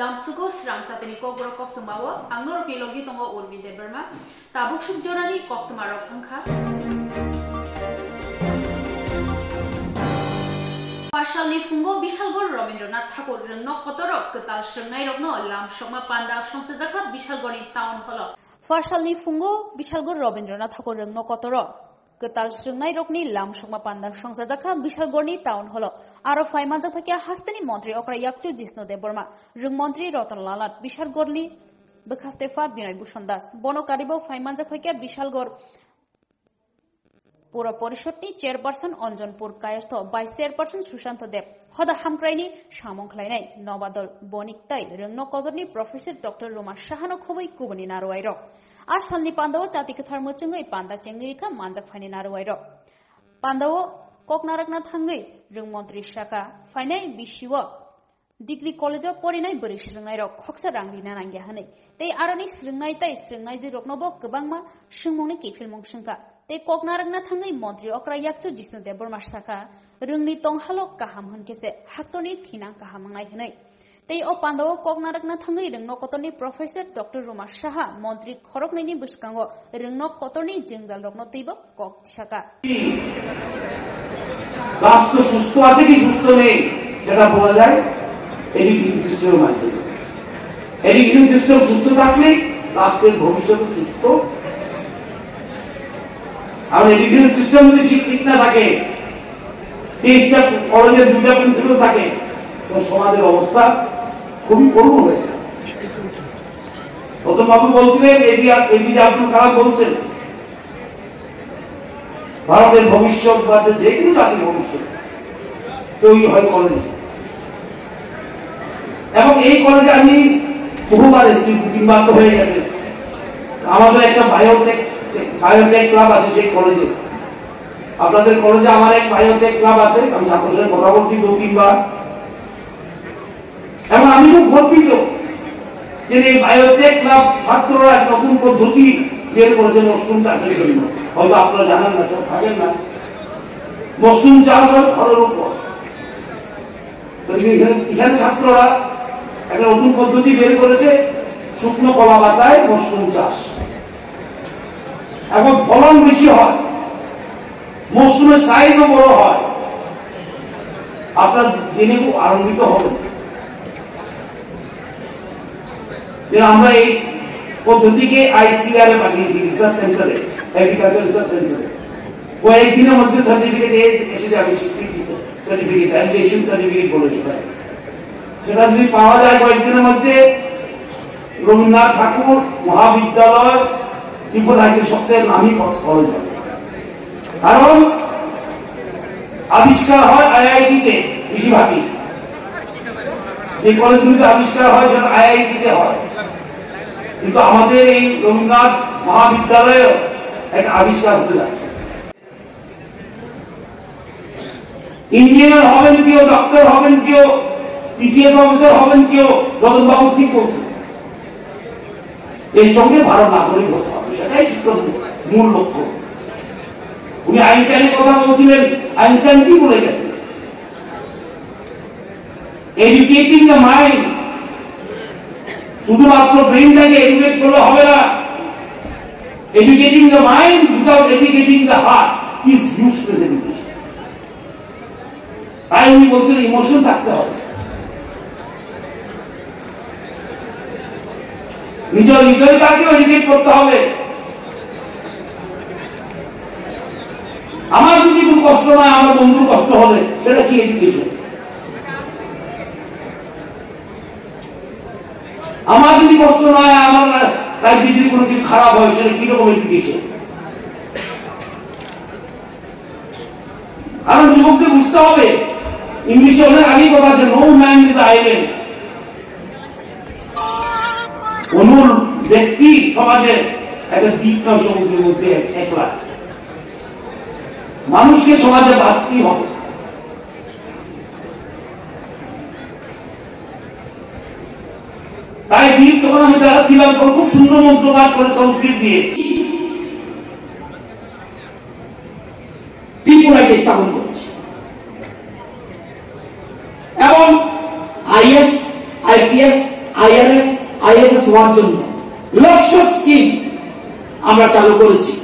lamsuko srang chatini kokbro koktumawo angnor pilogi tongo urmi deberma tabuk sukjorani koktumarok angkha পাশালনি ফুঙ্গো Bishalgarh Rabindranath ঠাকুর রংন কতরক কতাল সঙ্গাই রগ্ন লাম সমা পান্ডা সংতেজাকা বিশালগড়নি town hall পাশালনি ফুঙ্গো Bishalgarh Rabindranath ঠাকুর রংন কতরক কতাল সঙ্গাই রকনি লাম সমা পান্ডা সংসাজাকা বিশালগড়নি town hall. আরও ফাইমাজা ফাকিয়া হাস্তেনি মন্ত্রী অকরা ইয়াকচু, জিষ্ণু দেববর্মা রং মন্ত্রী রতন লালাত বিশালগড়নি বখাস্তেফা বিনয় ভূষণ দাস। বনকারিব ফাইমাজা ফাকিয়া বিশালগড় পৌর পরিষদনি, chairperson Anjanpur Kayastha vice chairperson Sushanta Deb. হদা হামক্রাইনি সামংখ্লাইনাই নবাদল বণিক তাই রংন কদরনি প্রফেসর ডক্টর রোমা সাহানো খবই কুবনি নারোয়াই রক আজ সালনি পান্দাও জাতি কথার মুচুঙ্গই পান্ডা চেঙ্গিরিখা মানজাক ফাইনি নারোয়াই রক পান্দাও ককনারকনা থাঙ্গই রং মন্ত্রী শাখা ফাইনাই বিশিও ডিগ্রি কলেজও পরিনাই বরি স্রংনাই রক খকসা রাংলিনা নাঙ্গিয়া হাनै tei aroni srwngnai tai srwngnai je roknobo kwbangma swngmungni kifilmung swngka tei koknarangna thangai মন্ত্রী অকরা ইয়াকচু জিষ্ণু দেববর্মা শাখা রংনি তংহালো কাহাম হনকেছে হাক্তনি থিনাং কাহামাংনাই হनै tei o pandao koknarakna thangai rungno kotoni professor dr roma saha মন্ত্রী খরকনাইনি বসকাঙ্গো রংনো কতনি জেংজাল রকনো তৈব কক শাখা রাষ্ট্র সুস্থ আছে কি সুস্থ নেই সেটা বলা যায় এডুকেশন সিস্টেমের মাধ্যমে এডুকেশন সিস্টেম সুস্থ থাকলে রাষ্ট্রের ভবিষ্যৎ সুস্থ আর এডুকেশন সিস্টেম যদি ঠিক না থাকে তেইশটা কলেজের দুটা প্রিন্সিপাল থাকে তো সমাজের অবস্থা খুবই করুণ হয়ে বাবু বলছিলেন আব্দুল কালাম বলছেন, ভারতের ভবিষ্যৎ বা যে কোনো জাতির ভবিষ্যৎ তৈরি হয় কলেজে এবং এই কলেজে আমি বহুবার এসেছি তিনবার তো হয়ে গেছে। আমাদের একটা বায়োটেক বায়োটেক ক্লাব আছে সেই কলেজে আপনাদের কলেজে আমার এক বায়োটেক ক্লাব আছে, আমি ছাত্রদের কথা বলছি, দু, তিনবার। এবং আমি খুব গর্বিত যে এই বায়োটেক ক্লাব ছাত্ররা নতুন পদ্ধতি বের করেছে মশরুম চাষের জন্য। হয়তো আপনারা জানেন না, সব থাকেন না। মশরুম চাষ হয় ঘরের উপর। এখানে ছাত্ররা একটা নতুন পদ্ধতি বের করেছে, শুকনো কলা পাতায় মশরুম চাষ। এবং ফলন বেশি হয়। মশরুমের সাইজও বড় হয়। আপনার জেনে আনন্দিত হবেন। আমরা এই পদ্ধতিকে আইসিআর পাঠিয়েছি রিসার্চ সেন্টারে এগ্রিকালচার রিসার্চ সেন্টারে মধ্যে সার্টিফিকেট এসে যাবে সার্টিফিকেট ভ্যালিডেশন সার্টিফিকেট বলে সেটা যদি পাওয়া যায় কয়েকদিনের মধ্যে, রবীন্দ্রনাথ ঠাকুর, মহাবিদ্যালয় ত্রিপুরা রাজ্যের সবচেয়ে নামই কলেজ কারণ, আবিষ্কার হয় আইআইটিতে বেশিরভাগই। যে কলেজগুলিতে আবিষ্কার হয়, সেটা আইআইটিতে হয়। কিন্তু আমাদের এই রবীন্দ্রনাথ মহাবিদ্যালয়ে একটা আবিষ্কার হতে যাচ্ছে। ইঞ্জিনিয়ার হবেন কেউ ডক্টর হবেন কেউ টিসিএস অফিসার হবেন কেউ রতনবাবু ঠিক বলছেন। এর সঙ্গে ভালো নাগরিক হতে হবে, সেটাই মূল লক্ষ্য। উনি আইনস্টাইনের কথা বলছিলেন আইনস্টাইন কি বলে গেছে? এডুকেটিং দ্য মাইন্ড শুধুমাত্র ব্রেনটাকে এডুকেট করলে হবে না। Educating the mind without educating the heart is useless education তাই উনি বলছেন ইমোশন থাকতে হবে। নিজের হৃদয়টাকে এডুকেট করতে হবে। আমার যদি কোনো কষ্ট নয় আমার বন্ধুর কষ্ট হলে সেটা কি এডুকেশন আমার যদি কষ্ট নয় আমার যদি কোনো কিছু খারাপ হয়, সেটা কীরকম এডুকেশন কারণ যুবককে বুঝতে হবে, ইংলিশে অনেক আগেই কথা আছে নো ম্যান ইজ আইল্যান্ড কোন ব্যক্তি সমাজে একটা দ্বীপ নয় সমুদ্রের মধ্যে একলা। মানুষকে সমাজে বাঁচতেই হবে। তখন আমি দাঁড়াচ্ছিলাম খুব সুন্দর মন্ত্র পাঠ করে সংস্কৃত দিয়ে। ত্রিপুরাকে স্থাপন এবং আইএস, আইপিএস, আইআরএস, আইএফএস হওয়ার জন্য লক্ষ স্কিম আমরা চালু করেছি।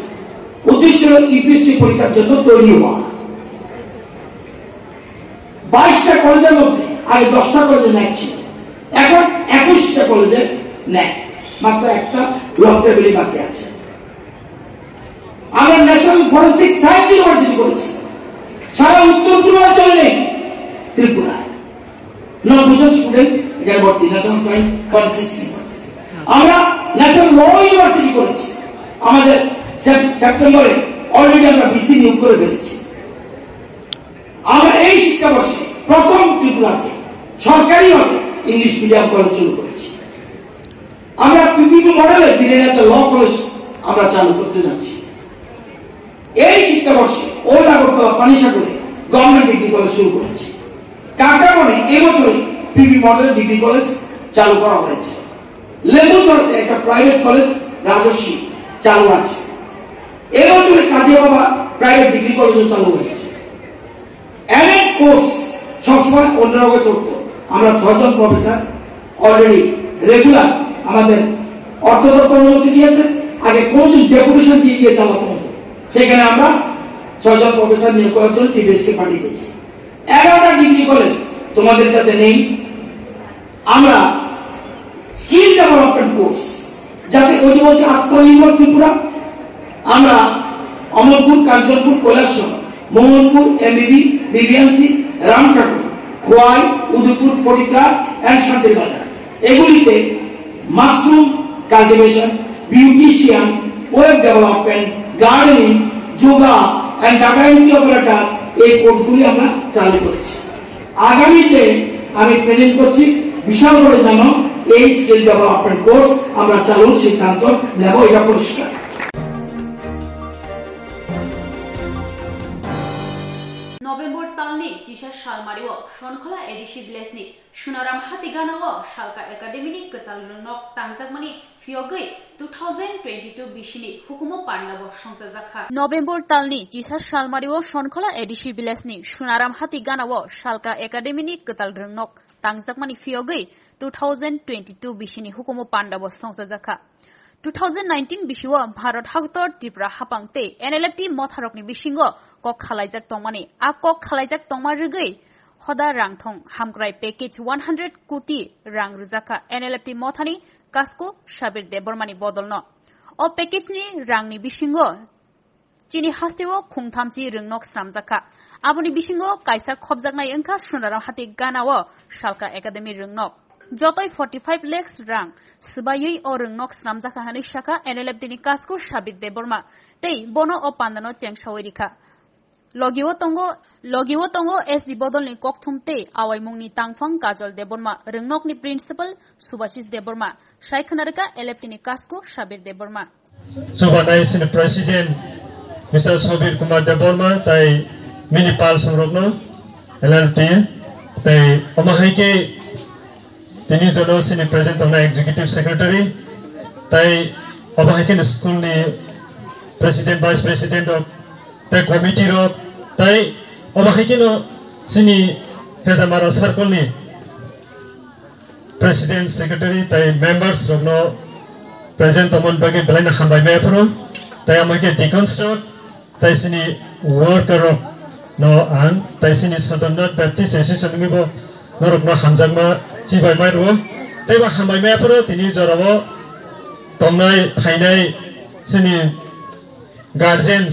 উদ্দেশ্য ইউপিএসসি পরীক্ষার জন্য তৈরি হওয়া। বাইশটা কলেজের মধ্যে, আগে দশটা কলেজে ছিল। এখন একুশটা কলেজে ন্যাক মাত্র একটা বাকি আছে। আমরা ন্যাশনাল ফরেন্সিক সায়েন্স ইউনিভার্সিটি করেছি। সারা উত্তর নেই জন স্টুডেন্ট এখানে ভর্তি ন্যাশনাল সায়েন্স ফরেন্সিক ইউনিভার্সিটি আমরা ন্যাশনাল ল ইউনিভার্সিটি করেছি। আমাদের সেপ্টেম্বরে অলরেডি আমরা বিসি নিয়োগ করে ফেলেছি। আমরা এই শিক্ষাবর্ষে প্রথম ত্রিপুরাতে সরকারিভাবে ইংলিশ মিডিয়াম কলেজ শুরু করেছি। আমরা পিপিপি মডেলে জিনেরাতে ল কলেজ আমরা চালু করতে যাচ্ছি। এই শিক্ষাবর্ষে ও নাগরতলা পানিসাগরে গভর্নমেন্ট ডিগ্রি কলেজ শুরু করেছি। কাকাবনে এবছরই পিপি মডেল ডিগ্রি কলেজ চালু করা হয়েছে। লেবুচরতে একটা প্রাইভেট কলেজ রাজস্বী চালু আছে। এবছরে কাটিয়া বাবা প্রাইভেট ডিগ্রি কলেজও চালু হয়েছে। এমএড কোর্স সবসময় অন্যরকম চলতো। আমরা ছজন প্রফেসর অলরেডি রেগুলার আমাদের অর্থ অনুমতি দিয়েছে, আগে কোনদিন ডেপুটেশন দিয়ে চালাতে হতো সেখানে আমরা ছজন প্রফেসর নিয়োগ করার জন্য টিবিএসকে পাঠিয়ে দিয়েছি। এগারোটা ডিগ্রি কলেজ তোমাদের কাছে নেই। আমরা স্কিল ডেভেলপমেন্ট কোর্স যাতে ওই বলছে আত্মনির্ভর ত্রিপুরা, আমরা অমরপুর কাঞ্চনপুর কৈলাসর মোহনপুর এমবিবি বিবিএমসি রামঠাকুর খোয়াই, উদয়পুর ফরিকা অ্যান্ড শান্তিরবাজার এগুলিতে mushroom cultivation, beautician, web development, gardening, yoga and data entry operator এই কোর্সগুলি আমরা চালু করেছি। আগামীতে আমি প্ল্যানিং করছি বিশাল করে যেন এই স্কিল ডেভেলপমেন্ট কোর্স আমরা চালুর সিদ্ধান্ত নেব, এটা পরিষ্কার। salmariwo shonkola edisi blesni shunaram hatiganawo shalka academy ni katalrunok tangjakmani ফিয়গৈ 2022 বিশিনি হুকুমো পান্নাব সংজাজাখা নভেম্বর তালনি জিসাস সালমারি ও সনখলা এডিসি বিলাসনি সুনারাম হাতি গানাও সালকা একাডেমি নি কতালগ্রংনক তাংজাকমানি ফিয়গৈ 2022 বিশিনি হুকুমো পান্ডাব সংজাজাখা 2019 বিশিও ভারত হাগতর ত্রিপুরা হাপাংতে এনএলএফটি মথারকনি বিশিঙ্গ কক খালাইজাক তমানি। আ কক খালাইজাক তমারগৈ হদা রং থং হামগ্রাই পেকেজ ওয়ান হান্ড্রেড কুটি রং রুজাকা এনএলএফটি মথানি কাসকো সাবির দেববর্মানি বদল ন ও প্যাকেজ নি রাংনি বিশিঙ্গ চিনি হাস্তেও খুংথামচি রংনক স্নামজাকা আবনি বিশিঙ্গ কাইসা খবজাকনাই ওংখা সুনারাম হাতি গানাও সালকা একাডেমি রংনক যতই 45 লেক্স রাং সুবাইই ও রংনক স্নামজাকা হানি শাখা এনএলএফ দিনি কাসকো সাবির দেববর্মা তেই বন ও পান্দানো চেংসাওই রিখা লগিও তঙ্গ লগিও তঙ্গ এস ডি বদলনি ককথুমতে আওয়াইমুংনি তাংফাং কাজল দেবর্মা রংনকনি প্রিন্সিপাল সুভাশিস দেবর্মা সাইখানারকা এলএফটিনি কাসকো Sabir Debbarma Subhanai sin President Mr. Sobir Kumar Deborma tai mini pal sungrokno LLT tai omahaike তিনি জন সিনি প্রেজেন্ট তংনা এক্সিকিউটিভ সেক্রেটারি তাই অবাহিকেন স্কুলনি প্রেসিডেন্ট ভাইস প্রেসিডেন্ট অফ তাই কমিটি রক তাই অবাখাইন সিনি হেজামারা সার্কল নি প্রেসিডেন্ট সেক্রেটারি তাই মেম্বার্স রকন প্রেজেন্ট তমন বাকি বেলাইন খামবাই মেয়ফর তাই আমাকে ডিকনস্ট্রাক্ট তাই সিনি ওয়ার্কার রক ন আন তাই সিনি সদন্য ব্যাপ্তিস্ট এসোসিয়েশনগুলি নরকম হামজাকমা চিবাই মাই রো তাই বা খামবাই মেয়ফর তিনি জরাব তমনায় ফাইনাই সিনি guardians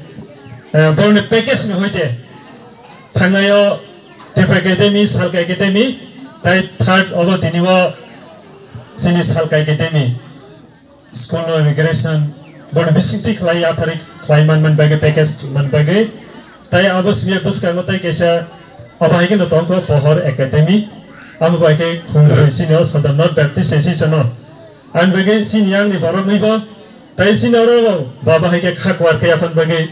borne package ni hoite thangayo Depa Academy Salka Academy tai third obo tini wa sini Salka Academy school no immigration borne bisinti khlai apari khlai man man bage package man bage. Tai abos biya bus kango tai kesa aba haike no tongko pohor academy ang bagi khungri sini o sadam not baptist chano an bagi sini yang ni borok ni bo tai sini oro baba ke khak war ke afan bagi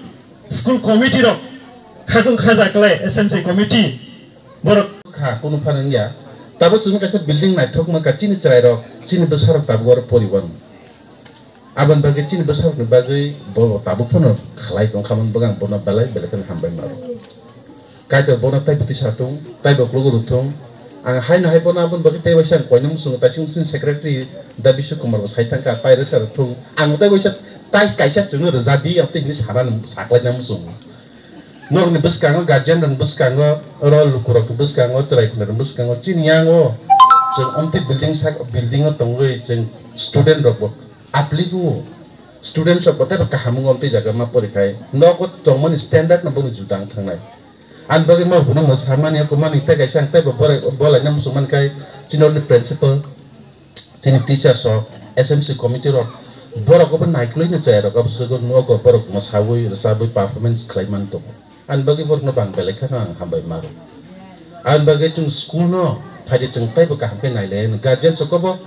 school committee dong. Kagung khaza klay SMC committee. Borok. Ha kunu panang ya. Tapi cuma kasih building naik tuh mau kacin cerai dong cini besar tapi gua repori wan aban bagai cini besar nih bagai bawa tabuk pun kalah itu kamu pegang bona balai belakang hambai maru kaitel bona tay putih satu tay bokro gurutung ang hai na hai bona bun bagai tay wesan kwanyung sung tay sung sin secretary dabi syukumar bos hai tangka tay ang tay wesan tay kaisa chungo rozadi yang tinggi saran saklet nyam sung nur ni bus kango gajen dan bus kango ro lukurok bus kango cerai dan bus kango ciniango jeng omti building sak building tonggo ceng student robok aplikung student sok bote baka hamung omti jaga ma porikai no ko tongmon standard na bung jutang tangnai an bagi ma bunang mas haman ya kuman ite kaisa ang tay bobore bola nyam man kai cinor ni principal cini teacher sok SMC committee rok borok pun naik lagi ngecer kau segun mau kau borok masawui resabui performance kelaiman tu an bagi borok nebang belek kan hambai maru an bagi cung school no pada cung tay buka hampai naik lagi guardian so kau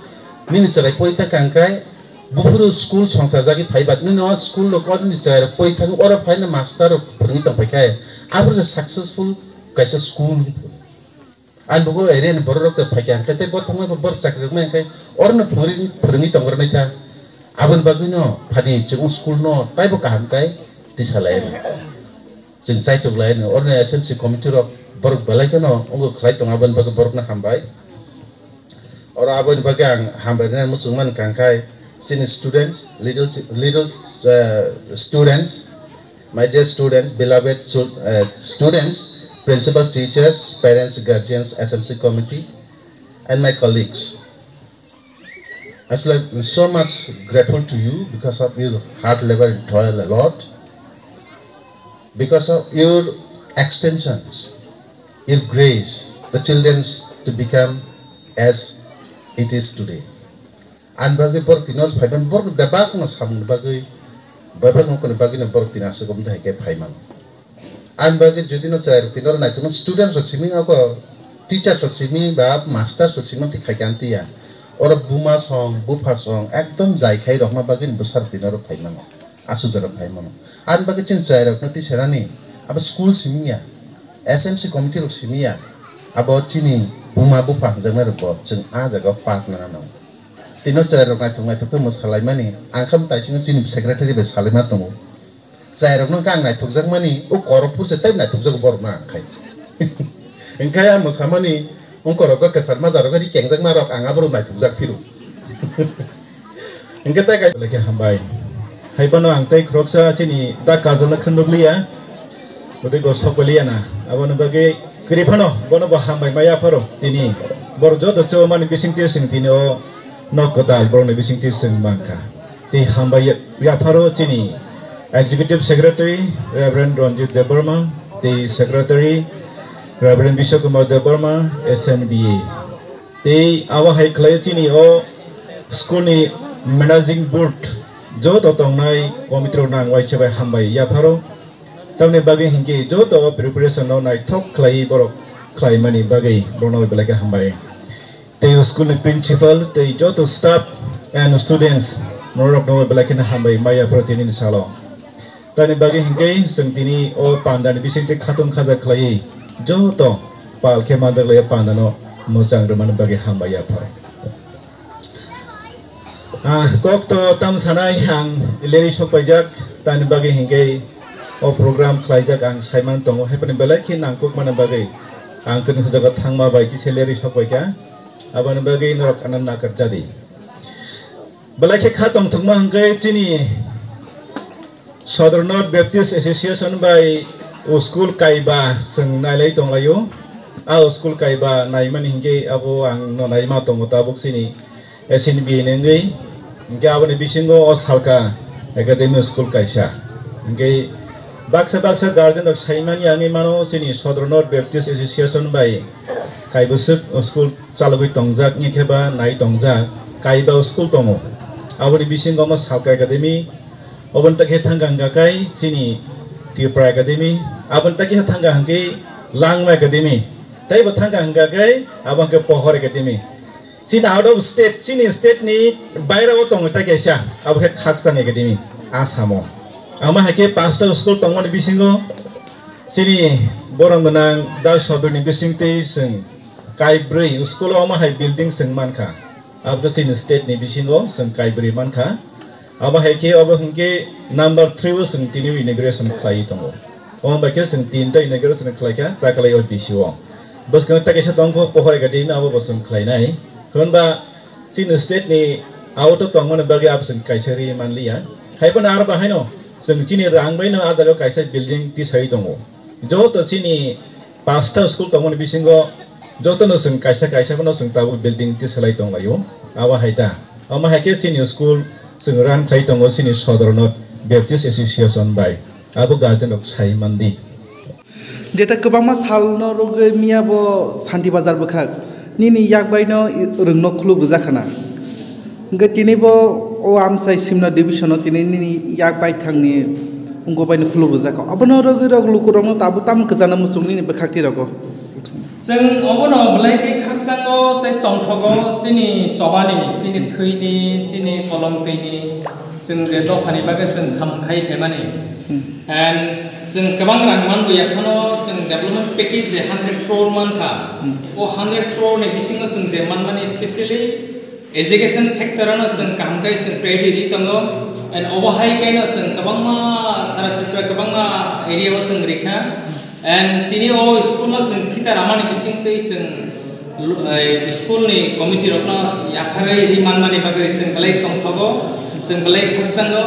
ni ngecer polita kangkai bufuru school songsa zagi pai bat ni no school lo kau ni ngecer polita kau orang pai na master pergi tang pakai apa successful kaisa school आन बगो area बरो रक्त फैक्या खै त्यही बर्थमा बर चाकरी खै अरू न फुरी फुरुङ्गी तङ्गर नै था abun bagi no phani chung school no tai bo kaham kai tisalai chung chai tuk lai no orna smc committee ro borok balai ka no ongo khlai tong abun bagi borok na hambai or abun bagi ang hambai na musungman kangkai senior students little little uh, students my dear students, beloved uh, students, principal teachers, parents, guardians, SMC committee, and my colleagues. Actually, I'm so much grateful to you because of your hard labor and toil a lot, because of your extensions, your grace, the children's to become as it is today. And bagi por tinos phaiban bor dabak no sam bagi babak no kono bagi no bor tinas gom dai ke phaiman. An bagi jodi no sir tinor na tuno students ok simi ako teachers ok simi ba masters ok simi ti khai kanti ya. Or buma song bufa song ekdom jai khai rohma bagi besar tinor phaiman. Asu jara phaiman. An bagi chin sir ok ti serani अब school सिमिया SMC committee रok simia abo chini buma bupa jangna rok जों आ जागा park ना ना tino chai rok naitung naituk ke musalai mani angkam tai singo chini secretary be salai ma tongo chai rok nang kang naituk jak mani o korok pu se tai naituk jak bor na angkai engkai unkoroko kesar mazaroko di kengzak marok angabro na juzak piru ingkata kai lagi hambai hai pano chini da na abon bagi kripano bono bo hambai maya paro tini cho man bising ti sing tini o nokotal borne bising ti sing bangka ti hambai ya paro chini executive secretary reverend ranjit debarma the secretary reverend bishokumar deborma snba ti awa hai klai chini o school managing board jo to tong nai komitro nang wai chabai hambai ya paro tamne bagi hingi jo to preparation no nai thok khlai borok khlai mani bagi borno belaka hambai te school principal te jo to staff and students norok no belaka hambai maya protein salo tani bagi hingi sengtini o pandani bising te khatung khaja khlai jutong pal ke mandar le pandano musang ruman bagi hamba ya par ah kok to tam sanai yang leri sok pajak tan bagi hingkai o program khlaijak ang saiman tongo hepani belai ki nangkok mana bagi ang kun sajaga thangma bai ki seleri sok pajak? Ah. Abang bagi norak anan nakar jadi belai ki khatong thangma hangkai cini. Southern North Baptist Association by school काइबा जों दंलायो आ school काइबा Nyman Hinge अब आं नायमा दङ दा बुक्सिनि एसिन बि नङै हिंगे बिसिंगो अ सालका एकाडेमी स्कुल काइसा। हिंगे बाक्सा बाक्सा गार्जेन रक मानो सिनि सदरनट बेप्टिस्ट एसोसिएसन बाय काइबसुक स्कुल चालबै दंजाक निखेबा नाय दंजाक काइबा स्कुल दङ आबनि बिसिंगो म सालका एकाडेमी। अबन तखे थांगांगाकाय सिनि टिप्रा एकाडेमी। अब तक हथंगा हंगे लांगमा एकेडमी तै अब हंगे पहर एकेडमी सिन आउट ऑफ़ स्टेट सिन स्टेट नि बायर ओ तंग तकी अब हे खाकसन एकेडमी आसाम अमा हके पास्टर स्कूल तंग नि बिसिंगो सिनि बरम गनां दा सबिर नि स्कूल अमा हाय बिल्डिंग सिन अब सिन स्टेट नि बिसिंगो सिन काइब्रे मानखा अब हे के अब हंगे नंबर 3 सिन इनग्रेशन खाइ तंगो pembagian sen tinta ini kira sen kelai kya tak kelai orang bisu orang. bos kau tak kisah tangguh pohon kat dia ni bos sen kelai nai kan ba sin state ni awo tu tangguh mana bagi apa sen kaisari manli ya Kau pun arab hai no sen cini rang bai no ada kau kaisari building ti sahi tongo jauh tu sini pasta school tangguh mana bisingo jauh tu no sen kaiseri kaiseri pun no sen tahu building ti selai tong layu Awak hai ta Awak hai ke sini school sen rang kelai tongo saudara sodronot Baptist Association by abo guardian ok sai mandi jeta kobangma salno roge miabo santi bazar bokha nini yakbaino rungno khuluk rujakhana unga tinibo o amsai simna division o tini nini yakbai thangni ungo baino khuluk rujakha abono roge rog lukurong tabu tam kjana musungni bekhakti rogo जों अबनो बलाइखै खाकसाङो तै टंथगो सिनि सबानि सिनि खैनि सिनि कलमखैनि जों जे दखानि बागै जों सामखाय फेमानि end जों गोबां रां मानबोया फानो जों डेभलपमेन्ट पेकेज जे हान्ड्रेड क्र'र मानखा अ हान्ड्रेड क्र'रनि बिसिङाव जों जे मान माने स्पेसियेलि एजुकेशन सेक्टरानो जों कामखाय जों प्रायोरिटि दङ एन्ड अबहायखायनो जों गोबां मा सारा गोबां मा एरियायाव जों रैखा एन्ड दिनै अ स्कुलाव जों फिटार आमानि बिसिंखै जों स्कुलनि कमिटि रखनो याफारै मान माने बागै जों बेलाय दंथगो जों बेलाय खाकसाङो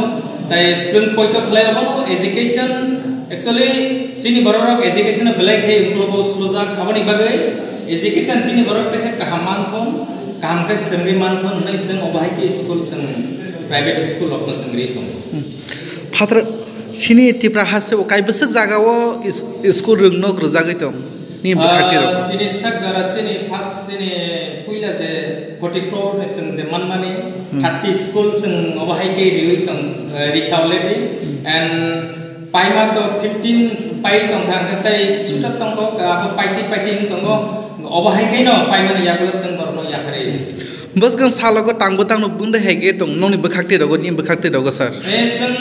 তাই जों पयथ खालायाबानो एजुकेशन एक्चुअली सिनि बरक एजुकेशन बेलेग है उनक्लबो सुलजाक खामानि बागै एजुकेशन सिनि बरक तेसे काहाम मानथन काहाम के संगे मानथन नै जों अबाहाय के स्कुल जों प्राइवेट स्कुल अपना संग्रि दं फात्र सिनि तिप्रा हासे ओकाय बसक जागावो स्कुल रोंनो ग्रजागै দিনে সাক জারা সিনে ফাস সিনে পুইলা যে ফটি ক্রোর সিন যে মানমানি থার্টি স্কুল সিন অবাহাই কে রিউতম রিকাউলে বি এন্ড পাইমা তো ফিফটিন পাই তং থাং তাই কিছুটা তং আপ পাইতি পাইতি তং অবাহাই কে ন পাইমা নি ইয়াগুলো সিন বর্ম ইয়াকারে বসগন সালক টাংবো টাংনো বুন্দ হেগে তং ননি বখাকতে রগো নি বখাকতে রগো স্যার এ সিন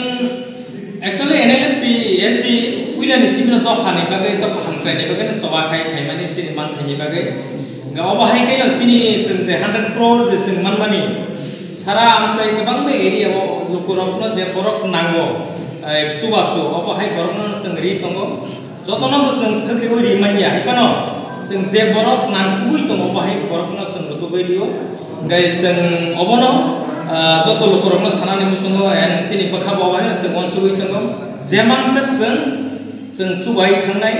एक्चुअली एनएलपी एसडी उइलानि सिबिनो दखानि बागै दखा हामख्रायनि बागै सबाखाय फाइमानि सिनि मान थाइनि बागै अबाहाय के सिनि जों जे 100 क्र'र जे जों मानमानि सारा आमचाय गोबां बे एरियाव लुकुरकनो जे बरक नांगौ सुबासु अबाहाय बरकनो जों रि दङ जतनबो जों थग्रिबो रिमाइया हायपानो जों जे बरक नांगुबै दङ अबाहाय बरकनो जों लुकुगैरियो गाय जों अबनो joto lokor ma sanani musungo en chini bakha bawa ya se mon sugoi tango jeman sak sen sen chubai khanai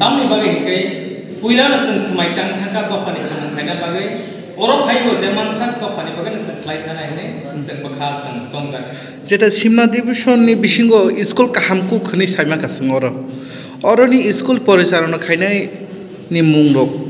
tamni bagai hikai kuilana sen smai tang thaka to pani sen khaina bagai oro khaibo jeman sak to pani bagai sen khlai thana hine sen bakha sen songjak jeta simna division ni bisingo school kahamku khani saima kasing oro oroni school porichalono khainai ni mung rok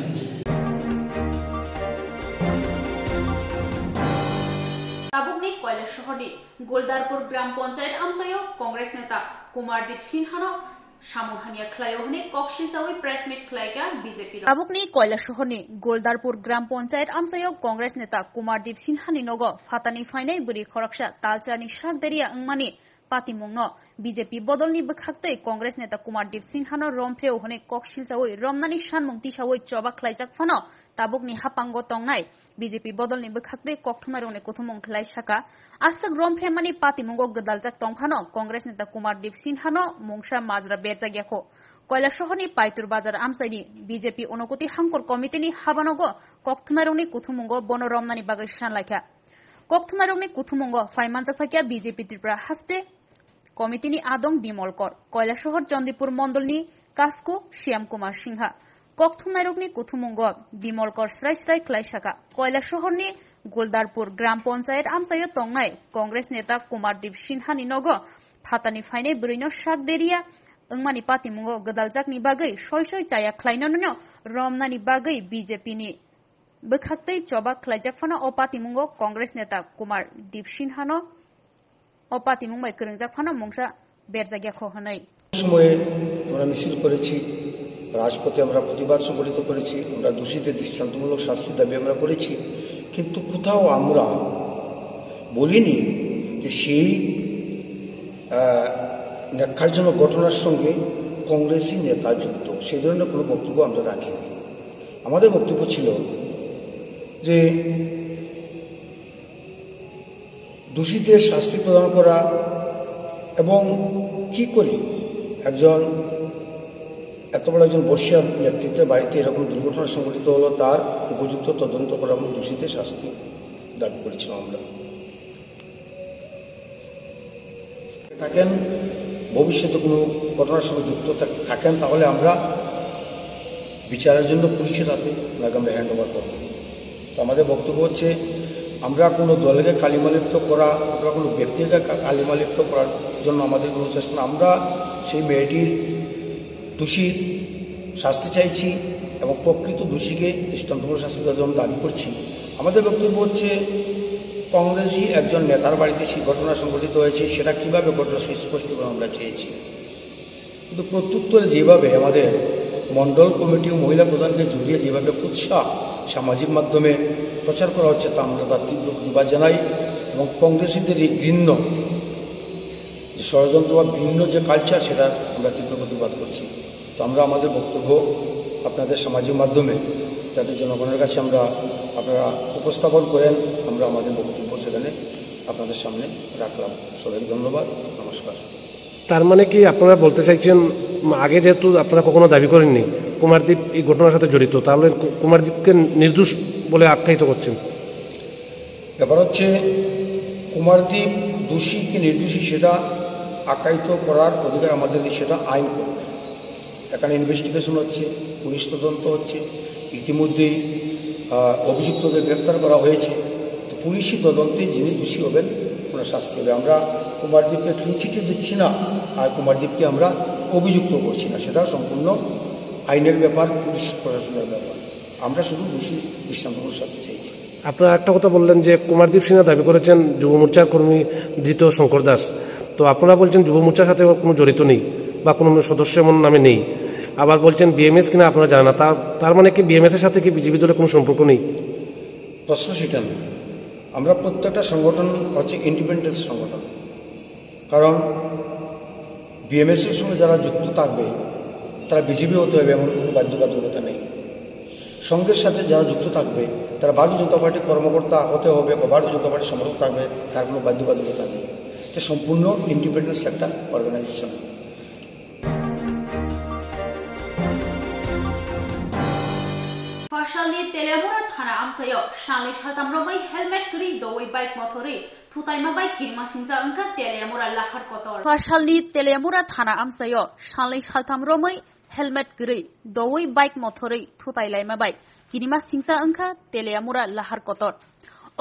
গ্রাম পঞ্চায়েত আমসায় Congress নেতা কুমারদীপ সিনহানো আবুকনি কৈলাসহরনি গোলদারপুর গ্রাম পঞ্চায়েত আমসায় Congress নেতা কুমারদীপ সিনহানি নগ ফাতানি ফাইনাই বুড়ি খরকসা পাতিমুংনো BJP বদল নি বাকতে কংগ্রেস নেতা কুমার দীপ সিংহানো রমফেও হনে ককশিলসাওই রমনানি সানমুংতি সাওই চবা খ্লাইজাক ফানো তাবুকনি হাপাঙ্গ তংনাই। বিজেপি বদল বদলনি বখাকতে ককথমারে অনেক কথমং খ্লাই শাখা। আস্তাক রমফে মানে পাতিমুঙ্গ গদালজাক তংফানো কংগ্রেস নেতা কুমার দীপ সিনহানো মংসা মাজরা বেরজা গেখো কৈলাসহরনি পাইতুর বাজার আমসাইনি বিজেপি অনুকূতি হাঙ্কর কমিটিনি হাবানগ ককথমারংনি কুথুমুঙ্গ বন রমনানি বাগাই সানলাইখা কক্থমারংনি কুথুমুঙ্গ ফাইমানজাক ফাকিয়া বিজেপি ত্রিপুরা হাসতে কমিটিনি আদং বিমল কর। কৈলাসহর চন্দিপুর মন্ডলনি কাসকো শ্যাম কুমার সিংহা। ককথুম নাইরকনি কুথুমুঙ্গ বিমল কর স্রাই স্রাই ক্লাইশাকা কৈলাসহরনি গোলদারপুর গ্রাম পঞ্চায়েত আমসায় তংনাই কংগ্রেস নেতা কুমারদীপ সিনহানি নগ। ফাতানি ফাইনে ব্রৈন শাক দেরিয়া ওংমানি পাতিমুঙ্গ গদালজাকনি বাগৈ সয় সয় চায়া খ্লাইনন রমনানি বাগৈ বিজেপিনি বখাক্তৈ চবা খ্লাইজাকফানা ও পাতিমুঙ্গ কংগ্রেস নেতা কুমার দীপ সিনহানো অপাতি তিমুং মাই করেংজাক ফানা মংসা বেরজাগিয়া খোহনাই সময়ে আমরা মিছিল করেছি রাজপথে আমরা প্রতিবাদ সংগঠিত করেছি আমরা দোষীদের দৃষ্টান্তমূলক শাস্তি দাবি আমরা করেছি কিন্তু কোথাও আমরা বলিনি যে সেই ন্যাক্ষারজনক ঘটনার সঙ্গে কংগ্রেসই নেতা যুক্ত সেই ধরনের কোনো বক্তব্য আমরা রাখিনি আমাদের বক্তব্য ছিল যে দোষীদের শাস্তি প্রদান করা এবং কি করে একজন, এত বড় একজন বর্ষিয়া নেতৃত্বের বাড়িতে এরকম দুর্ঘটনা সংঘটিত হলো, তার উপযুক্ত তদন্ত করা এবং দোষীদের শাস্তি দাবি করেছিলাম আমরা। থাকেন, ভবিষ্যতে কোনো ঘটনার সঙ্গে যুক্ত থাকেন, তাহলে আমরা বিচারের জন্য পুলিশের হাতে ওনাকে আমরা হ্যান্ড ওভার করব। তো আমাদের বক্তব্য হচ্ছে আমরা কোনো দলকে কালিমালিপ্ত করা অথবা কোনো ব্যক্তিকে কালিমালিপ্ত করার জন্য আমাদের কোনো চেষ্টা আমরা সেই মেয়েটির দোষীর শাস্তি চাইছি এবং প্রকৃত দোষীকে দৃষ্টান্তমূলক শাস্তি দেওয়ার জন্য দাবি করছি। আমাদের বক্তব্য হচ্ছে, কংগ্রেসই একজন নেতার বাড়িতে সেই ঘটনা সংঘটিত হয়েছে, সেটা কীভাবে ঘটনা সেই স্পষ্ট করে আমরা চেয়েছি। কিন্তু প্রত্যুত্তরে যেভাবে আমাদের মণ্ডল কমিটি ও মহিলা প্রধানকে জড়িয়ে যেভাবে উৎসাহ সামাজিক মাধ্যমে প্রচার করা হচ্ছে, তা আমরা তার তীব্র প্রতিবাদ জানাই এবং কংগ্রেসিদের এই ঘৃণ্য, যে ষড়যন্ত্র বা ভিন্ন যে কালচার সেটা আমরা তীব্র প্রতিবাদ করছি। তো আমরা আমাদের বক্তব্য আপনাদের সামাজিক মাধ্যমে, যাতে জনগণের কাছে আমরা আপনারা উপস্থাপন করেন, আমরা আমাদের বক্তব্য সেখানে আপনাদের সামনে রাখলাম। সবাইকে ধন্যবাদ। নমস্কার। তার মানে কি আপনারা বলতে চাইছেন, আগে যেহেতু আপনারা কখনো দাবি করেননি কুমারদ্বীপ এই ঘটনার সাথে জড়িত, তাহলে কুমারদ্বীপকে নির্দোষ বলে আখ্যায়িত করছেন। ব্যাপার হচ্ছে কুমারদ্বীপ দোষী কি নির্দোষী সেটা আখ্যায়িত করার অধিকার আমাদের সেটা আইন করবে। এখানে ইনভেস্টিগেশন হচ্ছে, পুলিশ তদন্ত হচ্ছে, ইতিমধ্যেই অভিযুক্তদের গ্রেফতার করা হয়েছে। তো পুলিশি তদন্তে যিনি দোষী হবেন, ওনার শাস্তি হবে। আমরা কুমারদ্বীপকে ক্লিন চিঠি দিচ্ছি না, আর কুমারদ্বীপকে আমরা অভিযুক্ত করছি না, সেটা সম্পূর্ণ আইনের ব্যাপার পুলিশ প্রশাসনের ব্যাপার। আমরা শুধু দোষী দৃষ্টান্তমূলক শাস্তি চাইছি। আপনারা একটা কথা বললেন যে কুমারদীপ সিনহা দাবি করেছেন যুব মোর্চার কর্মী ধৃত শঙ্কর দাস। তো আপনারা বলছেন যুব মোর্চার সাথে কোনো জড়িত নেই বা কোনো সদস্য এমন নামে নেই। আবার বলছেন বিএমএস কিনা আপনারা জানেন না। তার মানে কি বিএমএস এর সাথে কি বিজেপি দলের কোনো সম্পর্ক নেই? প্রশ্ন সেটা না আমরা প্রত্যেকটা সংগঠন হচ্ছে ইন্ডিপেন্ডেন্স সংগঠন। কারণ বিএমএসের সঙ্গে যারা যুক্ত থাকবে তারা বিজেপি হতে হবে এমন কোনো বাধ্যবাধকতা নেই। সঙ্গের সাথে যারা যুক্ত থাকবে তারা ভারতীয় জনতা পার্টির কর্মকর্তা হতে হবে বা ভারতীয় জনতা পার্টির সমর্থক থাকবে তার কোনো বাধ্যবাধকতা নেই। এটা সম্পূর্ণ ইন্ডিপেন্ডেন্স একটা organization Partially Telemura Thana Amchayo Shanli Shatamromai helmet kri doi bike mothori থুতাইমা বাই কিরমা সিংসা ওংকা তেলেমুরা লাহার কতর। ফাশালনি তেলেমুরা থানা আমসায় সালাই সালতাম helmet kirei dowoi bike mothorei thutai laima bike kinima singsa angkha teleamura lahar kotor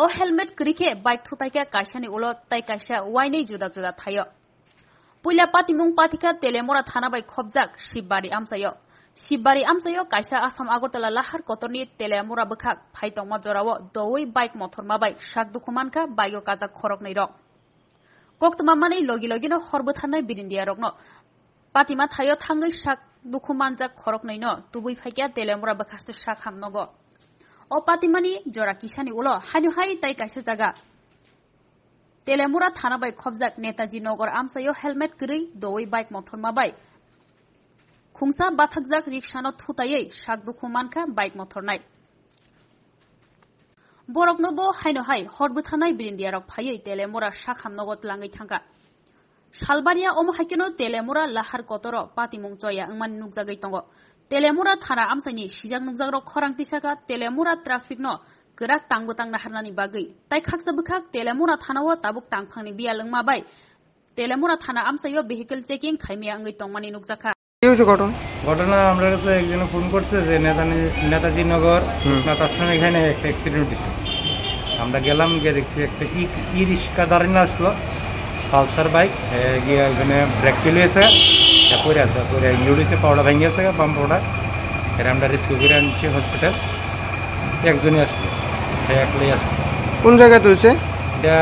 o helmet krike bike thutai ka kaisani ulo tai kaisa wainei juda juda thayo puila patimung pathika teleamura thana bai khobjak shibbari amsayo Shibbari আমসায় কাইসা আসাম আগরতলা লাহার কতনি তেলেমুরা বখাক ফাইতং মজরাও দৌই bike মথরমা বাই শাক দুখুমানকা বাইও কাজা খরক নাই রক কক্তমা মানে লগি লগিনো হরবো থানায় বিরিন্দিয়া রকনো পাতিমা থাইও থাঙ্গই শাক sak duku manjak khorok nei no tubui phaikya telemura bakhastu sak hamnogo o patimani jora kisani ulo hanyu hai tai kaisa jaga Teliamura থানা বাই খবজাক নেতাজি নগর আমসাইও হেলমেট গরৈ দই বাইক মথর মাবাই। খুংসা বাথাকজাক রিক্সানো থুতাयै শাক দুখু মানখা বাইক মথর নাই। বরকনবো হাইনো হাই হরবো থানায় বিরিন্দিয়ারক ফাইयै তেলেমুরা শাক হামনগত লাঙ্গै থাঙ্কা সালবারিয়া অম হাইকেনো তেলেমুরা লাহার কতর পাতিমুং চয়া ওংমান নুকজাগৈ দङ তেলেমুরা থানা আমসাইনি সিজাক নুকজাগ্রক খরাং তিসাকা Teliamura traffic no gerak tangbo tang naharnani bagui tai khaksa bukhak telemura thanao tabuk tangphangni biya lengmabai telemura থানা আমসাইও ভেহিকল চেকিং খাইমিয়া আঙ্গই তংমানি নুকজাখা। কি হয়েছে ঘটনা? ঘটনা আমরা কাছে একজন ফোন করছে যে নেতাজি নেতাজি নগর আশ্রম এখানে একটা অ্যাক্সিডেন্ট হয়েছে আমরা গেলাম গিয়ে দেখছি একটা ই রিক্সা দাঁড়িয়ে আসলো পালসার বাইক গিয়ে ওখানে ব্রেক আছে পরে আছে। পরে ইঞ্জুর হয়েছে ভেঙে আছে পাম্প পাউডা এর আমরা রেস্কিউ করে আনছি হসপিটাল একজনই আসলো একলাই আসলো। কোন জায়গায় হয়েছে এটা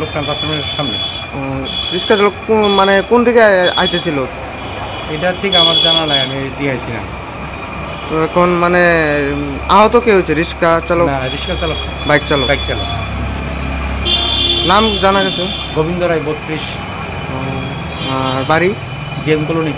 লোকনাথ আশ্রমের সামনে। রিক্সা মানে কোন দিকে আইতেছিল? এটা ঠিক আমার জানা নাই আমি দিয়েছি না। তো এখন মানে আহত কে হয়েছে? রিক্সা চালক? রিক্সা চালক। বাইক চালক। বাইক চালক। নাম জানা গেছে। গোবিন্দ রায় বত্রিশ। আর বাড়ি? গেম কলোনি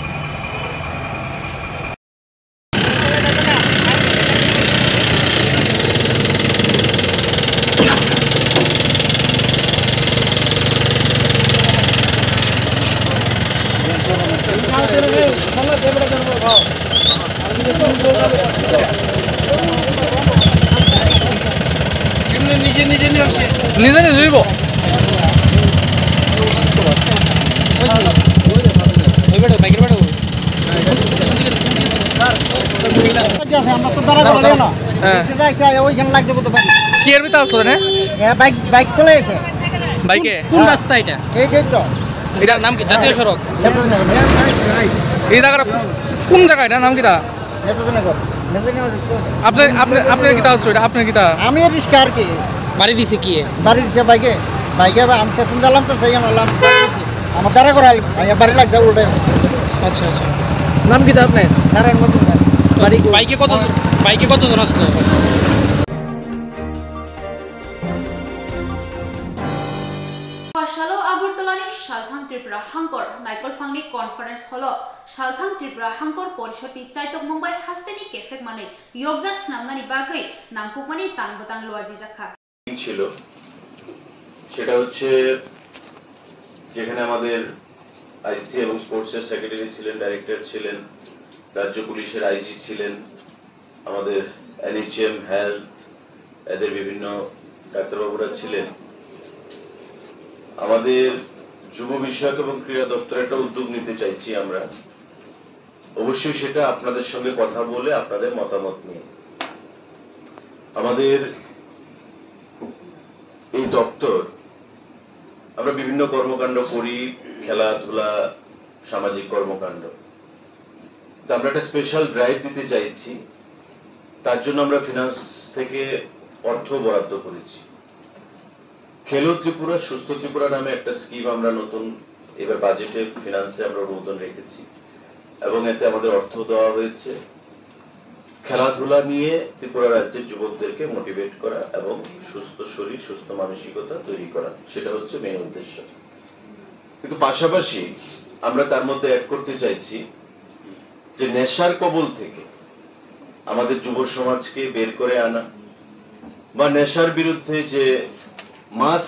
নিজে নিজে নিয়ে আসে নিজে নিজে জুইব কি এর ভিতরে আসলো না? বাইক বাইক চলে গেছে। বাইকে? কোন রাস্তা এটা? এইটাই তো। এটার নাম কি? জাতীয় সড়ক? এই জায়গাটা কোন জায়গা এটা? নাম কিটা আপনার আপনার আপনার কিতা আসলো এটা? আপনার কিতা আমি রিক্সা আর কি। বাড়ি দিছে কি বাড়ি দিছে বাইকে। বাইকে আমি সেখান গেলাম তো সেই আনলাম আমার দ্বারা করাই বাড়ি লাগছে উল্টে আচ্ছা আচ্ছা। নাম কি আপনার? নারায়ণ মজুমদার বাইকে কত বাইকে কতজন আসলো? Holo Shalthang Tripura Hankor Polishoti Chaitok Mumbai Hasteni Kefek Mane Yogzak Snamnani Bagai Nangkukmani Tangbotang Loaji Zakha ছিল সেটা হচ্ছে যেখানে আমাদের আইসি এবং স্পোর্টসের সেক্রেটারি ছিলেন ডাইরেক্টর ছিলেন রাজ্য পুলিশের আইজি ছিলেন আমাদের এনএইচএম হেলথ এদের বিভিন্ন ডাক্তারবাবুরা ছিলেন আমাদের যুব বিষয়ক এবং ক্রীড়া দপ্তর একটা উদ্যোগ নিতে চাইছি আমরা। অবশ্যই সেটা আপনাদের সঙ্গে কথা বলে আপনাদের মতামত নিয়ে। আমাদের এই দপ্তর, আমরা বিভিন্ন কর্মকাণ্ড করি, খেলাধুলা, সামাজিক কর্মকাণ্ড। তো আমরা একটা স্পেশাল ড্রাইভ দিতে চাইছি। তার জন্য আমরা ফিনান্স থেকে অর্থ বরাদ্দ করেছি। খেলো ত্রিপুরা সুস্থ ত্রিপুরা নামে একটা স্কিম আমরা নতুন, এবার বাজেটে ফিনান্সে আমরা অনুমোদন রেখেছি। এবং এতে আমাদের অর্থ দেওয়া হয়েছে। খেলাধুলা নিয়ে ত্রিপুরা রাজ্যের যুবকদেরকে মোটিভেট করা এবং সুস্থ শরীর, সুস্থ মানসিকতা তৈরি করা, সেটা হচ্ছে মেন উদ্দেশ্য। কিন্তু পাশাপাশি আমরা তার মধ্যে অ্যাড করতে চাইছি যে নেশার কবল থেকে আমাদের যুব সমাজকে বের করে আনা বা নেশার বিরুদ্ধে যে মাস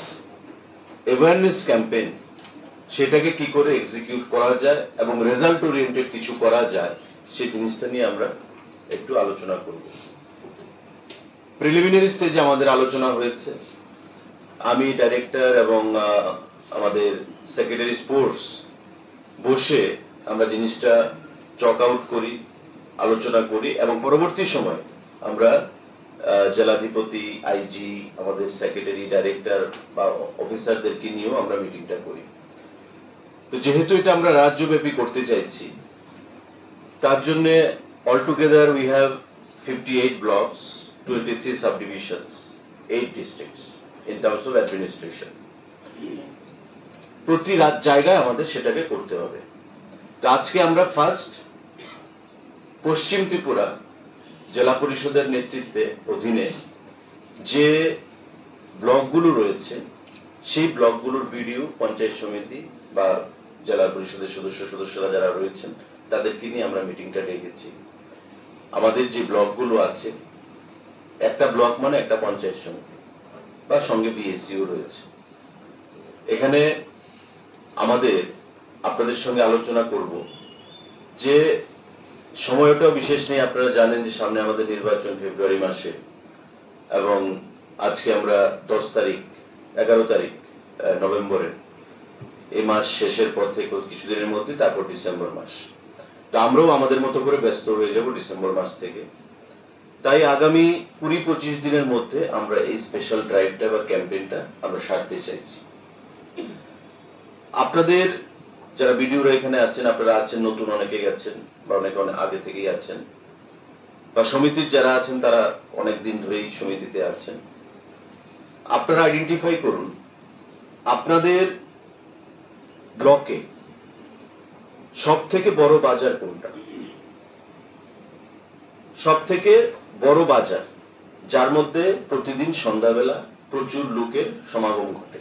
অ্যাওয়ারনেস ক্যাম্পেইন সেটাকে কি করে এক্সিকিউট করা যায় এবং রেজাল্ট ওরিয়েন্টেড কিছু করা যায়, সেই জিনিসটা নিয়ে আমরা একটু আলোচনা করব। প্রিলিমিনারি স্টেজে আমাদের আলোচনা হয়েছে। আমি ডাইরেক্টর এবং আমাদের সেক্রেটারি স্পোর্টস বসে আমরা জিনিসটা চক আউট করি, আলোচনা করি এবং পরবর্তী সময় আমরা জেলাধিপতি আইজি আমাদের সেক্রেটারি ডাইরেক্টর বা অফিসারদেরকে নিয়েও আমরা মিটিংটা করি। তো যেহেতু এটা আমরা রাজ্যব্যাপী করতে চাইছি, তার জন্য altogether we have 58 blocks 23 subdivisions 8 districts in terms of administration প্রতি রাত জায়গায় আমাদের সেটাকে করতে হবে। তো আজকে আমরা ফার্স্ট পশ্চিম ত্রিপুরা জেলা পরিষদের নেতৃত্বে অধীনে যে ব্লকগুলো রয়েছে, সেই ব্লকগুলোর ভিডিও পঞ্চায়েত সমিতি বা জেলা পরিষদের সদস্য, সদস্যরা যারা রয়েছেন, তাদেরকে নিয়ে আমরা মিটিংটা ডেকেছি। আমাদের যে ব্লকগুলো আছে, একটা ব্লক মানে একটা পঞ্চায়েত সমিতি বা সঙ্গে বিএসসিও রয়েছে। এখানে আমাদের, আপনাদের সঙ্গে আলোচনা করব যে সময়টাও বিশেষ নেই, আপনারা জানেন যে সামনে আমাদের নির্বাচন ফেব্রুয়ারি মাসে। এবং আজকে আমরা দশ তারিখ, এগারো তারিখ নভেম্বরের। এই মাস শেষের পর থেকে কিছুদিনের মধ্যে, তারপর ডিসেম্বর মাস। তো আমরাও আমাদের মতো করে ব্যস্ত হয়ে যাব ডিসেম্বর মাস থেকে। তাই আগামী কুড়ি পঁচিশ দিনের মধ্যে আমরা এই স্পেশাল ড্রাইভটা বা ক্যাম্পেইনটা আমরা সারতে চাইছি। আপনাদের যারা ভিডিওরা এখানে আছেন, আপনারা আছেন, নতুন অনেকে গেছেন বা অনেকে অনেক আগে থেকেই আছেন, বা সমিতির যারা আছেন, তারা অনেক দিন ধরেই সমিতিতে আছেন। আপনারা আইডেন্টিফাই করুন, আপনাদের ব্লকে সব থেকে বড় বাজার কোনটা? সব থেকে বড় বাজার, যার মধ্যে প্রতিদিন সন্ধ্যাবেলা প্রচুর লোকের সমাগম ঘটে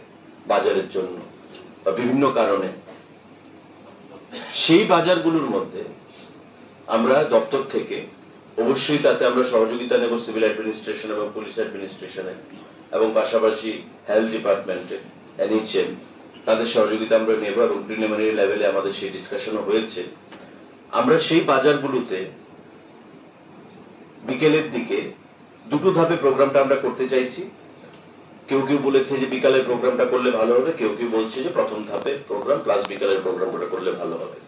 বাজারের জন্য, বা বিভিন্ন কারণে। সেই বাজারগুলোর মধ্যে আমরা দপ্তর থেকে অবশ্যই তাতে আমরা সহযোগিতা নেব সিভিল অ্যাডমিনিস্ট্রেশন এবং পুলিশ অ্যাডমিনিস্ট্রেশনে এবং পাশাপাশি হেলথ ডিপার্টমেন্টে, এনএইচএম, তাদের সহযোগিতা আমরা নেব এবং প্রিলিমিনারি লেভেলে আমাদের সেই ডিসকাশনও হয়েছে। আমরা সেই বাজারগুলোতে বিকেলের দিকে দুটো ধাপে প্রোগ্রামটা আমরা করতে চাইছি। কেউ কেউ বলেছে যে বিকালের প্রোগ্রামটা করলে ভালো হবে, কেউ কেউ বলছে যে প্রথম ধাপে প্রোগ্রাম প্লাস বিকালের প্রোগ্রামটা করলে ভালো হবে।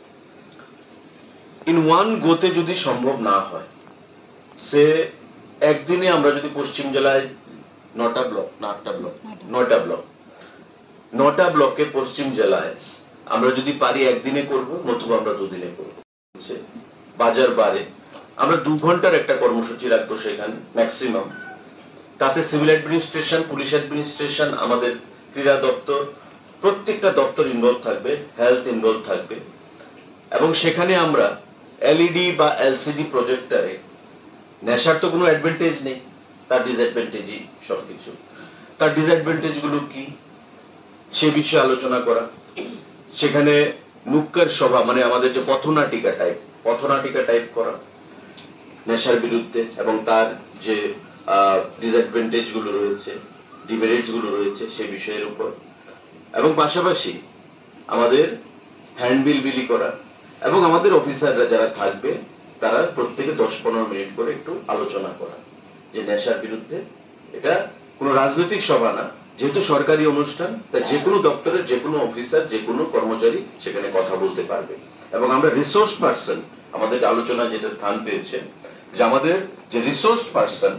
ইন ওয়ান গোতে যদি সম্ভব না হয়, সে একদিনে আমরা যদি পশ্চিম জেলায় নটা ব্লক না আটটা ব্লক নয়টা ব্লক নটা ব্লকে পশ্চিম জেলায় আমরা যদি পারি একদিনে করব, নতুবা আমরা দুদিনে করব। বাজার বারে, আমরা দু ঘণ্টার একটা কর্মসূচি রাখব সেখানে ম্যাক্সিমাম তাতে সিভিল অ্যাডমিনিস্ট্রেশন, পুলিশ অ্যাডমিনিস্ট্রেশন, আমাদের ক্রীড়া দপ্তর, প্রত্যেকটা দপ্তর ইনভলভ থাকবে হেলথ ইনভলভ থাকবে। এবং সেখানে আমরা এলইডি বা এলসিডি প্রজেক্টারে নেশার তো কোনো অ্যাডভান্টেজ নেই, তার ডিসঅ্যাডভান্টেজই সবকিছু। তার ডিসঅ্যাডভান্টেজগুলো কি? সে বিষয়ে আলোচনা করা। সেখানে নুক্কার সভা মানে আমাদের যে পথনাটিকা টাইপ পথনাটিকা টাইপ করা, নেশার বিরুদ্ধে এবং তার যে ডিসঅ্যাডভান্টেজগুলো রয়েছে ডিমেরিটসগুলো রয়েছে সেই বিষয়ের উপর। এবং পাশাপাশি আমাদের হ্যান্ডবিল বিলি করা এবং আমাদের অফিসাররা যারা থাকবে, তারা প্রত্যেকে দশ পনেরো মিনিট করে একটু আলোচনা করা। যে নেশার বিরুদ্ধে এটা কোনো রাজনৈতিক সভা না, যেহেতু সরকারি অনুষ্ঠান, তাই যে কোনো দপ্তরের, যে কোনো অফিসার যে কোনো কর্মচারী সেখানে কথা বলতে পারবে। এবং আমরা রিসোর্স পার্সন আমাদের আলোচনা যেটা স্থান পেয়েছে, যে আমাদের যে রিসোর্স পার্সন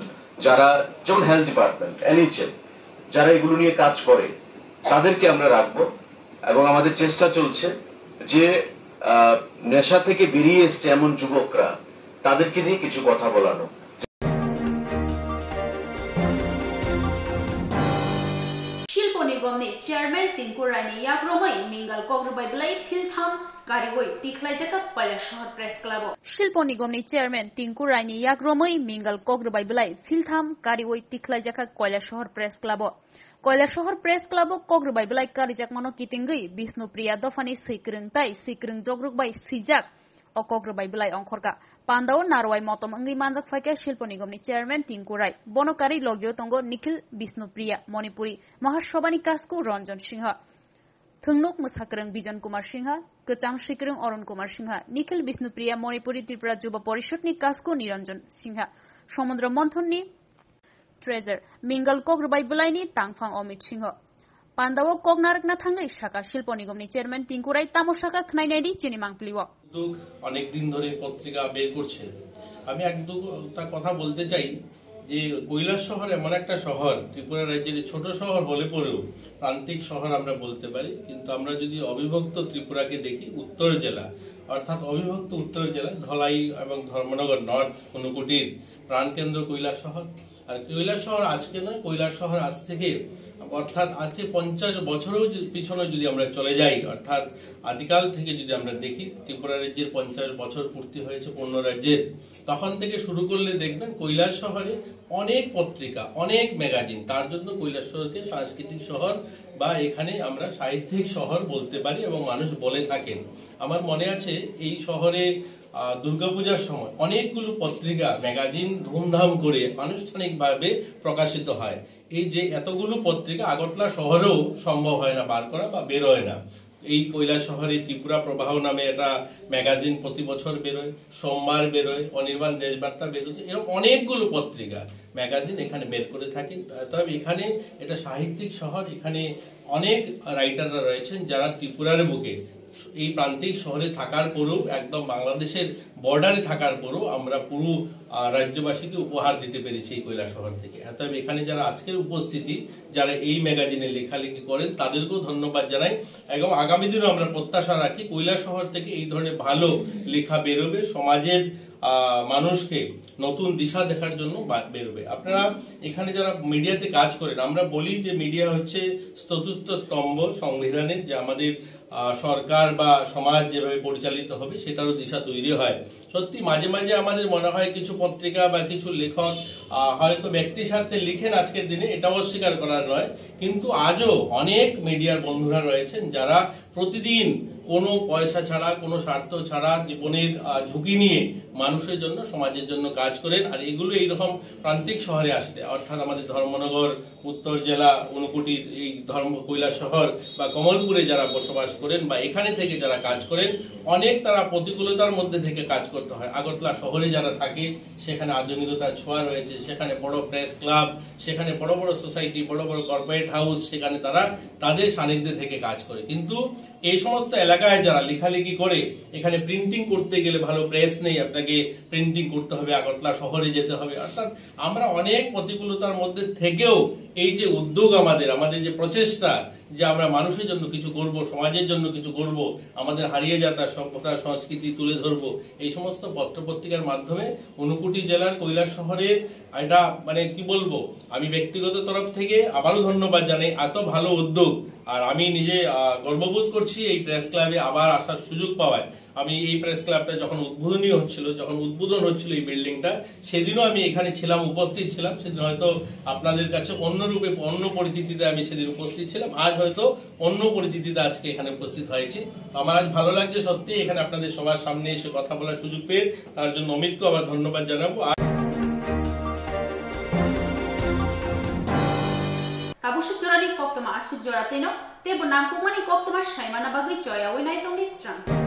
যারা যেমন হেলথ ডিপার্টমেন্ট এনএইচএম যারা এগুলো নিয়ে কাজ করে, তাদেরকে আমরা রাখব এবং আমাদের চেষ্টা চলছে যে নেশা থেকে বেরিয়ে এসছে এমন যুবকরা, তাদেরকে নিয়ে কিছু কথা বলানো। নিগমনি চেয়ারম্যান টিঙ্কু রানী ইয়াগ্রমই মিঙ্গাল কগ্রবাই বলাই ফিলথাম কারিগই তিখলাইজাকা পাইলা শহর প্রেস ক্লাব শিল্প নিগমনি চেয়ারম্যান টিঙ্কু রানী ইয়াগ্রমই মিঙ্গাল কগ্রবাই বলাই ফিলথাম কারিগই তিখলাইজাকা কয়লা শহর প্রেস ক্লাব কয়লা শহর প্রেস ক্লাব কগ্রবাই বলাই কারিজাক মনো কিতিঙ্গই বিষ্ণুপ্রিয়া দফানি সিক্রিং তাই সিক্রিং জগ্রুকবাই সিজাক o kogrbai belai ongkhorka pandao narwai motom angi manjak faike শিল্প নিগমনি চেয়ারম্যান টিঙ্কু রায়। বনকারী লগিও তঙ্গ নিখিল বিষ্ণুপ্রিয়া, মণিপুরী মহাসভানি কাসকু রঞ্জন সিংহ। থুংনুক মুসাকরং বিজন কুমার সিংহ, কচাং সিকরং অরুণ কুমার সিংহ। নিখিল বিষ্ণুপ্রিয়া, মণিপুরী ত্রিপুরা যুব পরিষদনি কাসকু নিরঞ্জন সিংহ। সমুদ্র মন্থননি ট্রেজার মিঙ্গল কগ্রবাই বলাইনি তাংফাং অমিত সিংহ। পান্দাও কগনারকনা থাঙ্গই শাখা শিল্প নিগমনি চেয়ারম্যান টিঙ্কুরাই তামসাকা খনাইনাইদি চিনি মাংপ্লিও উদ্যোগ অনেকদিন ধরে পত্রিকা বের করছে। আমি এক দুটা কথা বলতে চাই যে কৈলাস শহর এমন একটা শহর, ত্রিপুরা রাজ্যের ছোট শহর বলে পড়েও প্রান্তিক শহর আমরা বলতে পারি। কিন্তু আমরা যদি অবিভক্ত ত্রিপুরাকে দেখি, উত্তর জেলা, অর্থাৎ অবিভক্ত উত্তর জেলা, ধলাই এবং ধর্মনগর, নর্থ অনুকুটির প্রাণকেন্দ্র কৈলাস শহর। আর কৈলাস শহর আজকে নয়, কৈলাস শহর আজ থেকে অর্থাৎ আজ থেকে পঞ্চাশ বছরেও পিছনে যদি আমরা চলে যাই, অর্থাৎ আদিকাল থেকে যদি আমরা দেখি, ত্রিপুরা রাজ্যের পঞ্চাশ বছর পূর্তি হয়েছে পূর্ণ রাজ্যের। তখন থেকে শুরু করলে দেখবেন কৈলাস শহরে অনেক পত্রিকা, অনেক ম্যাগাজিন। তার জন্য কৈলাস শহরকে সাংস্কৃতিক শহর বা এখানে আমরা সাহিত্যিক শহর বলতে পারি এবং মানুষ বলে থাকেন। আমার মনে আছে এই শহরে দুর্গাপূজার সময় অনেকগুলো পত্রিকা, ম্যাগাজিন ধুমধাম করে আনুষ্ঠানিকভাবে প্রকাশিত হয়। এই যে এতগুলো পত্রিকা আগরতলা শহরেও সম্ভব হয় না বার করা বা বেরোয় না। এই কৈলাস শহরে ত্রিপুরা প্রবাহ নামে একটা ম্যাগাজিন প্রতি বছর বেরোয়, সোমবার বেরোয়, অনির্বাণ দেশবার্তা বেরোয়, এরকম অনেকগুলো পত্রিকা, ম্যাগাজিন এখানে বের করে থাকে। তবে এখানে এটা সাহিত্যিক শহর, এখানে অনেক রাইটাররা রয়েছেন যারা ত্রিপুরার বুকে এই প্রান্তিক শহরে থাকার পরেও, একদম বাংলাদেশের বর্ডারে থাকার পরেও আমরা পুরো রাজ্যবাসীকে উপহার দিতে পেরেছি এই কৈলা শহর থেকে। অতএব এখানে যারা আজকের উপস্থিতি, যারা এই ম্যাগাজিনে লেখালেখি করেন, তাদেরকেও ধন্যবাদ জানাই। এবং আগামী দিনেও আমরা প্রত্যাশা রাখি কৈলা শহর থেকে এই ধরনের ভালো লেখা বেরোবে, সমাজের মানুষকে নতুন দিশা দেখার জন্য বেরোবে। আপনারা এখানে যারা মিডিয়াতে কাজ করেন, আমরা বলি যে মিডিয়া হচ্ছে চতুর্থ স্তম্ভ সংবিধানের যে আমাদের সরকার বা সমাজ যেভাবে পরিচালিত হবে সেটারও দিশা তৈরি হয়। সত্যি মাঝে মাঝে আমাদের মনে হয় কিছু পত্রিকা বা কিছু লেখক হয়তো ব্যক্তি স্বার্থে লিখেন আজকের দিনে এটা অস্বীকার করার নয়। কিন্তু আজও অনেক মিডিয়ার বন্ধুরা রয়েছেন যারা প্রতিদিন কোনো পয়সা ছাড়া, কোনো স্বার্থ ছাড়া জীবনের ঝুঁকি নিয়ে মানুষের জন্য, সমাজের জন্য কাজ করেন। আর এগুলো এইরকম প্রান্তিক শহরে আসতে অর্থাৎ আমাদের ধর্মনগর, উত্তর জেলা ঊনকোটির এই ধর্ম, কৈলাস শহর বা কমলপুরে যারা বসবাস করেন বা এখানে থেকে যারা কাজ করেন, অনেক তারা প্রতিকূলতার মধ্যে থেকে কাজ করতে হয়। আগরতলা শহরে যারা থাকে, সেখানে আধুনিকতার ছোঁয়া রয়েছে, সেখানে বড় প্রেস ক্লাব, সেখানে বড় বড় সোসাইটি, বড় বড় কর্পোরেট হাউস, সেখানে তারা তাদের সান্নিধ্যে থেকে কাজ করে। কিন্তু এই সমস্ত এলাকায় যারা লেখালেখি করে, এখানে প্রিন্টিং করতে গেলে ভালো প্রেস নেই, আপনাকে প্রিন্টিং করতে হবে, আগরতলা শহরে যেতে হবে। অর্থাৎ আমরা অনেক প্রতিকূলতার মধ্যে থেকেও এই যে উদ্যোগ আমাদের আমাদের যে প্রচেষ্টা যে আমরা মানুষের জন্য কিছু করব, সমাজের জন্য কিছু করব, আমাদের হারিয়ে যাতা সভ্যতা সংস্কৃতি তুলে ধরব, এই সমস্ত পত্রপত্রিকার মাধ্যমে ঊনকোটি জেলার কৈলাস শহরের এটা মানে কি বলব, আমি ব্যক্তিগত তরফ থেকে আবারও ধন্যবাদ জানাই। এত ভালো উদ্যোগ আর আমি নিজে গর্ববোধ করছি এই প্রেস ক্লাবে আবার আসার সুযোগ পাওয়ায়। আমি এই প্রেস ক্লাবটা যখন উদ্বোধনী হচ্ছিল, যখন উদ্বোধন হচ্ছিল এই বিল্ডিংটা, সেদিনও আমি এখানে ছিলাম, উপস্থিত ছিলাম। সেদিন হয়তো আপনাদের কাছে অন্য রূপে, অন্য পরিচিতিতে আমি সেদিন উপস্থিত ছিলাম। আজ হয়তো অন্য পরিচিতিতে আজকে এখানে উপস্থিত হয়েছি। আমার আজ ভালো লাগছে সত্যি এখানে আপনাদের সবার সামনে এসে কথা বলার সুযোগ পেয়ে। তার জন্য অমিতকে আবার ধন্যবাদ জানাব। আর 가보시조라니 걱도 마시조라 때노 때보 남고만이 걱도 마 샤이마나 바그 조야웨 나이 동리 스트랑